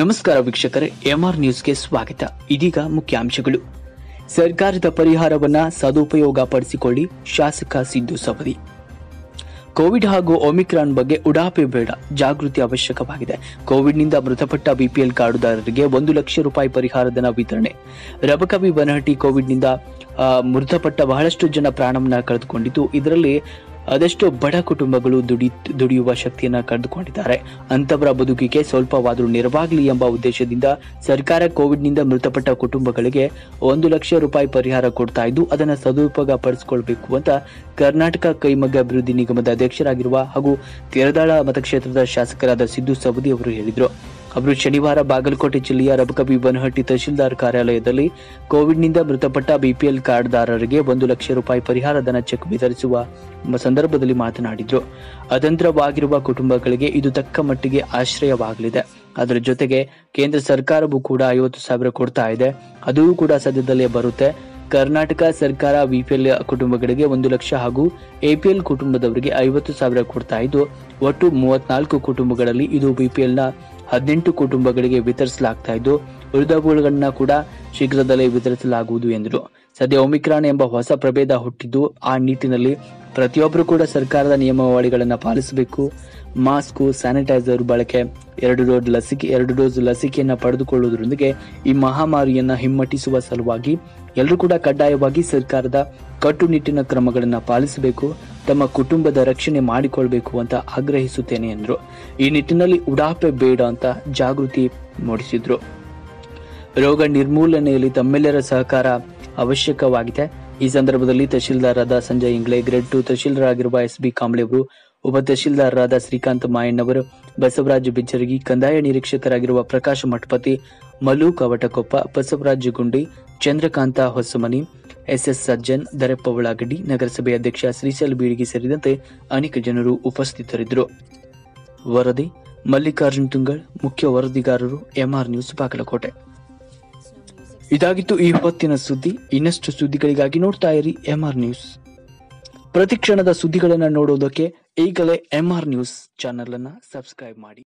ನಮಸ್ಕಾರ ವೀಕ್ಷಕರೇ ಎಂಆರ್ ನ್ಯೂಸ್ಗೆ ಸ್ವಾಗತ. ಇದೀಗ ಮುಖ್ಯಾಂಶಗಳು. ಸರ್ಕಾರದ ಪರಿಹಾರವನ್ನ ಸದುಪಯೋಗ ಪಡಿಸಿಕೊಳ್ಳಿ ಶಾಸಕ ಸಿದ್ದು ಸವದಿ. ಕೋವಿಡ್ ಹಾಗೂ ಒಮಿಕ್ರಾನ್ ಬಗ್ಗೆ ಉಡಾಪೆ ಬೇಡ, ಜಾಗೃತಿ ಅವಶ್ಯಕವಾಗಿದೆ. ಕೋವಿಡ್ನಿಂದ ಮೃತಪಟ್ಟ ಬಿಪಿಎಲ್ ಕಾರ್ಡುದಾರರಿಗೆ ಒಂದು ಲಕ್ಷ ರೂಪಾಯಿ ಪರಿಹಾರಧನ ವಿತರಣೆ. ರಬಕವಿ ಬನಹಟ್ಟಿ ಕೋವಿಡ್ನಿಂದ ಮೃತಪಟ್ಟ ಬಹಳಷ್ಟು ಜನ ಪ್ರಾಣವನ್ನ ಕಳೆದುಕೊಂಡಿದ್ದು, ಇದರಲ್ಲಿ ಅದೆಷ್ಟೋ ಬಡ ಕುಟುಂಬಗಳು ದುಡಿ, ದುಡಿಯುವ ಶಕ್ತಿಯನ್ನ ಕಳೆದುಕೊಂಡಿದ್ದಾರೆ. ಅಂತವರ ಬದುಕಿಗೆ ಸ್ವಲ್ಪವಾದರೂ ನೆರವಾಗಲಿ ಎಂಬ ಉದ್ದೇಶದಿಂದ ಸರ್ಕಾರ ಕೋವಿಡ್ನಿಂದ ಮೃತಪಟ್ಟ ಕುಟುಂಬಗಳಿಗೆ ಒಂದು ಲಕ್ಷ ರೂಪಾಯಿ ಪರಿಹಾರ ಕೊಡ್ತಾ ಇದ್ದು, ಅದನ್ನು ಸದುಪಯೋಗ ಪಡಿಸಿಕೊಳ್ಬೇಕು ಅಂತ ಕರ್ನಾಟಕ ಕೈಮಗ್ಗ ಅಭಿವೃದ್ಧಿ ನಿಗಮದ ಅಧ್ಯಕ್ಷರಾಗಿರುವ ಹಾಗೂ ತೆರದಾಳ ಮತಕ್ಷೇತ್ರದ ಶಾಸಕರಾದ ಸಿದ್ದು ಸವದಿ ಅವರು ಹೇಳಿದರು. ಅವರು ಶನಿವಾರ ಬಾಗಲಕೋಟೆ ಜಿಲ್ಲೆಯ ರಬಕಬಿ ಬನಹಟ್ಟಿ ತಹಶೀಲ್ದಾರ್ ಕಾರ್ಯಾಲಯದಲ್ಲಿ ಕೋವಿಡ್ನಿಂದ ಮೃತಪಟ್ಟ ಬಿಪಿಎಲ್ ಕಾರ್ಡ್ದಾರರಿಗೆ ಒಂದು ಲಕ್ಷ ರೂಪಾಯಿ ಪರಿಹಾರ ಧನ ಚೆಕ್ ವಿತರಿಸುವ ಸಂದರ್ಭದಲ್ಲಿ ಮಾತನಾಡಿದರು. ಅತಂತ್ರವಾಗಿರುವ ಕುಟುಂಬಗಳಿಗೆ ಇದು ತಕ್ಕ ಮಟ್ಟಿಗೆ ಆಶ್ರಯವಾಗಲಿದೆ. ಅದರ ಜೊತೆಗೆ ಕೇಂದ್ರ ಸರ್ಕಾರವೂ ಕೂಡ ಐವತ್ತು ಸಾವಿರ ಕೊಡ್ತಾ ಇದೆ. ಅದು ಕೂಡ ಸದ್ಯದಲ್ಲೇ ಬರುತ್ತೆ. ಕರ್ನಾಟಕ ಸರ್ಕಾರ ಬಿಪಿಎಲ್ ಕುಟುಂಬಗಳಿಗೆ ಒಂದು ಲಕ್ಷ ಹಾಗೂ ಎಪಿಎಲ್ ಕುಟುಂಬದವರಿಗೆ ಐವತ್ತು ಸಾವಿರ ಕೊಡ್ತಾ ಇದ್ದು, ಒಟ್ಟು ಮೂವತ್ನಾಲ್ಕು ಕುಟುಂಬಗಳಲ್ಲಿ ಇದು ಬಿಪಿಎಲ್ನ ಹದಿನೆಂಟು ಕುಟುಂಬಗಳಿಗೆ ವಿತರಿಸಲಾಗ್ತಾ ಇದ್ದು, ಉಳಿದವುಗಳನ್ನ ಕೂಡ ಶೀಘ್ರದಲ್ಲೇ ವಿತರಿಸಲಾಗುವುದು ಎಂದರು. ಸದ್ಯ ಒಮಿಕ್ರಾನ್ ಎಂಬ ಹೊಸ ಪ್ರಭೇದ ಹುಟ್ಟಿದ್ದು, ಆ ನಿಟ್ಟಿನಲ್ಲಿ ಪ್ರತಿಯೊಬ್ಬರು ಕೂಡ ಸರ್ಕಾರದ ನಿಯಮಾವಳಿಗಳನ್ನು ಪಾಲಿಸಬೇಕು. ಮಾಸ್ಕು, ಸ್ಯಾನಿಟೈಸರ್ ಬಳಕೆ, ಎರಡು ಡೋಸ್ ಲಸಿಕೆ, ಎರಡು ಡೋಸ್ ಲಸಿಕೆಯನ್ನು ಪಡೆದುಕೊಳ್ಳುವುದರೊಂದಿಗೆ ಈ ಮಹಾಮಾರಿಯನ್ನು ಹಿಮ್ಮಟ್ಟಿಸುವ ಸಲುವಾಗಿ ಎಲ್ಲರೂ ಕೂಡ ಕಡ್ಡಾಯವಾಗಿ ಸರ್ಕಾರದ ಕಟ್ಟುನಿಟ್ಟಿನ ಕ್ರಮಗಳನ್ನು ಪಾಲಿಸಬೇಕು, ತಮ್ಮ ಕುಟುಂಬದ ರಕ್ಷಣೆ ಮಾಡಿಕೊಳ್ಬೇಕು ಅಂತ ಆಗ್ರಹಿಸುತ್ತೇನೆ ಎಂದರು. ಈ ನಿಟ್ಟಿನಲ್ಲಿ ಉಡಾಪೆ ಬೇಡ ಅಂತ ಜಾಗೃತಿ ಮೂಡಿಸಿದ್ರು. ರೋಗ ನಿರ್ಮೂಲನೆಯಲ್ಲಿ ತಮ್ಮೆಲ್ಲರ ಸಹಕಾರ ಅವಶ್ಯಕವಾಗಿದೆ. ಈ ಸಂದರ್ಭದಲ್ಲಿ ತಹಶೀಲ್ದಾರರಾದ ಸಂಜಯ್ ಇಂಗ್ಲೆ ಗ್ರೇಡ್ ಟು ತಹಶೀಲ್ದಾರ್ ಆಗಿರುವ ಎಸ್ ಬಿ ಕಾಂಬ್ಳೆ ಅವರು ಉಪ ತಹಶೀಲ್ದಾರರಾದ ಶ್ರೀಕಾಂತ್ ಮಾಯಣ್ಣವರು ಬಸವರಾಜ ಬಿಜ್ಜರಗಿ, ಕಂದಾಯ ನಿರೀಕ್ಷಕರಾಗಿರುವ ಪ್ರಕಾಶ್ ಮಠಪತಿ ಮಲೂ ಕವಟಕೊಪ್ಪ, ಬಸವರಾಜ್ ಗುಂಡಿ, ಚಂದ್ರಕಾಂತ ಹೊಸಮನಿ ಎಸ್ಎಸ್ ಸಜ್ಜನ್ ದರಪ್ಪ ಉಳ್ಳಾಗಡ್ಡಿ ನಗರಸಭೆ ಅಧ್ಯಕ್ಷ ಶ್ರೀಶೈಲ್ ಬೀಡಿಗೆ ಸೇರಿದಂತೆ ಅನೇಕ ಜನರು ಉಪಸ್ಥಿತರಿದ್ದರು. ವರದಿ, ಮಲ್ಲಿಕಾರ್ಜುನ್ ತುಂಗಳ್ ಮುಖ್ಯ ವರದಿಗಾರರು, ಎಂಆರ್ ನ್ಯೂಸ್, ಬಾಗಲಕೋಟೆ. ಇದಾಗಿತ್ತು ಈ ಹೊತ್ತಿನ ಸುದ್ದಿ. ಇನ್ನಷ್ಟು ಸುದ್ದಿಗಳಿಗಾಗಿ ನೋಡ್ತಾ ಇರಿ ಎಂಆರ್ ನ್ಯೂಸ್. ಪ್ರತಿಕ್ಷಣದ ಸುದ್ದಿಗಳನ್ನು ನೋಡೋದಕ್ಕೆ ಈಗಲೇ ಎಂಆರ್ ನ್ಯೂಸ್ ಚಾನೆಲ್ ಅನ್ನ ಸಬ್ಸ್ಕ್ರೈಬ್ ಮಾಡಿ.